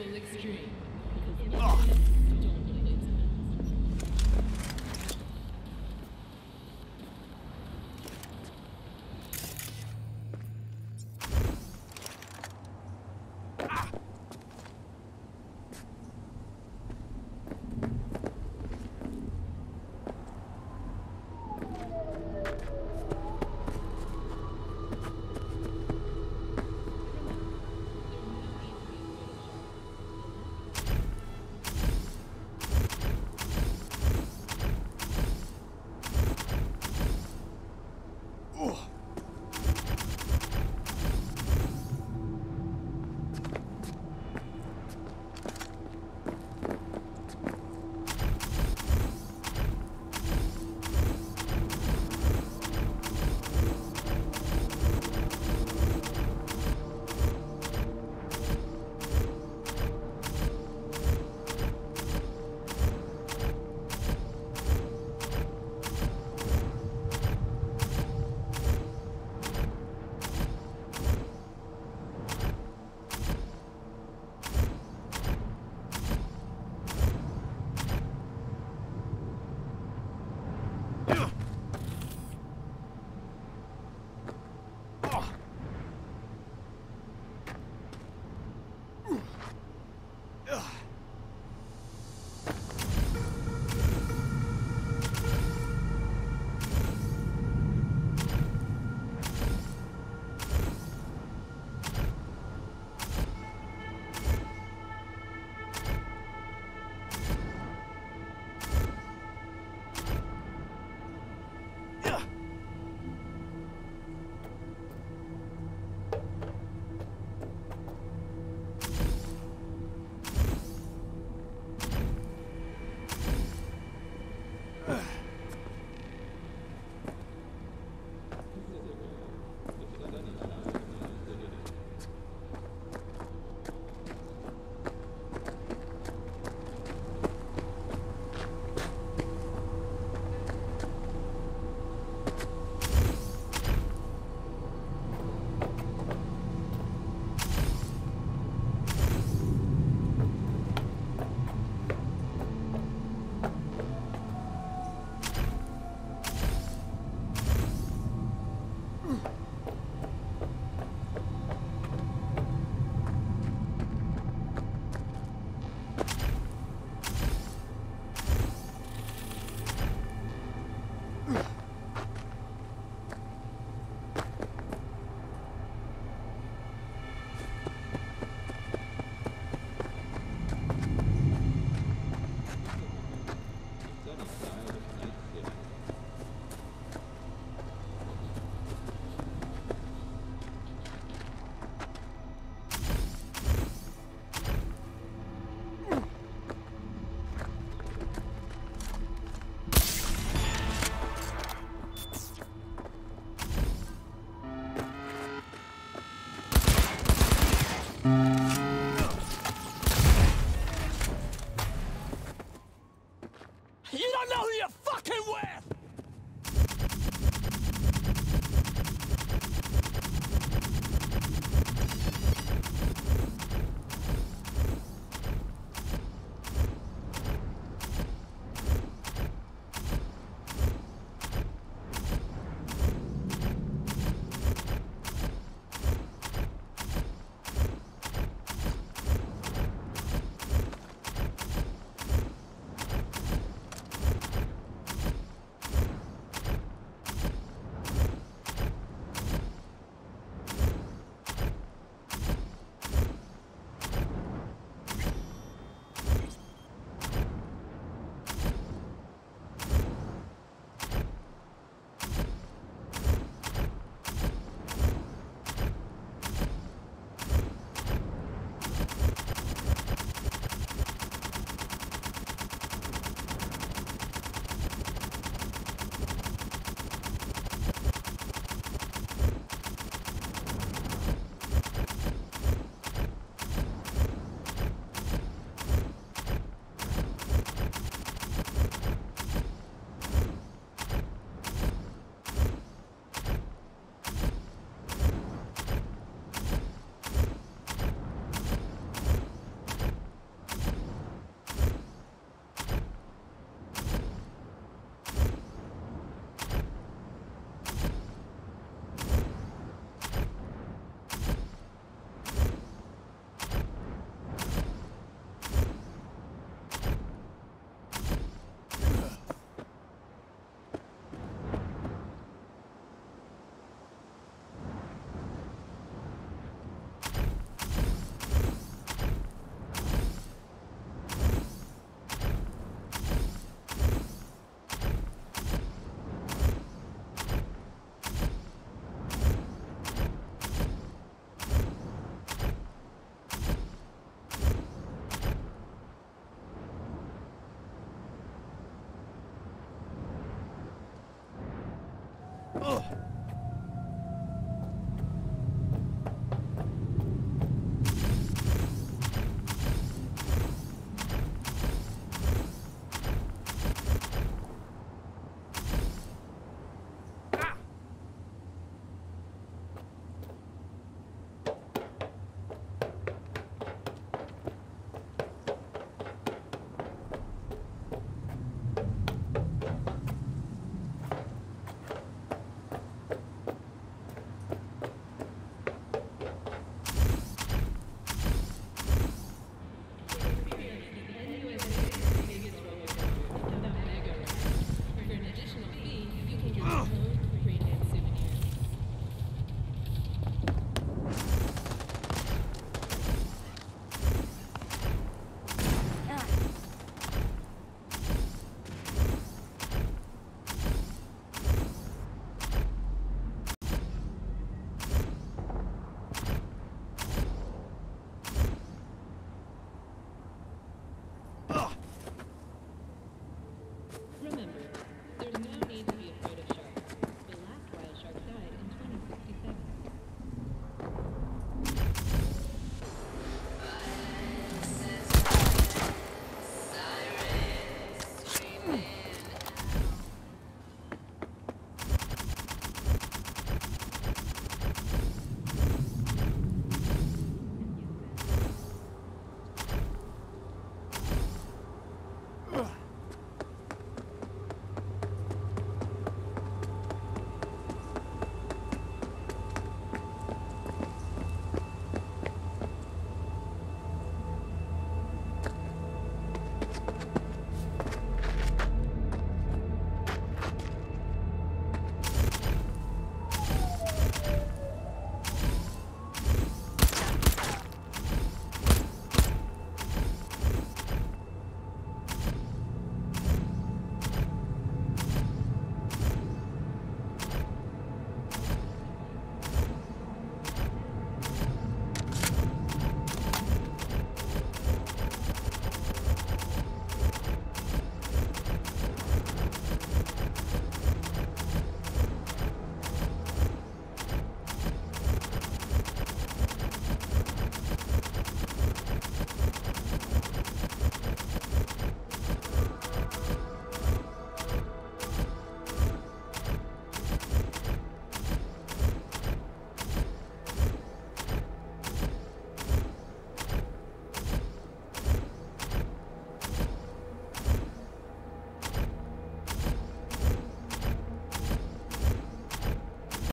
Ugh.